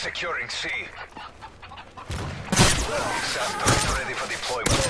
Securing C. Sub ready for deployment.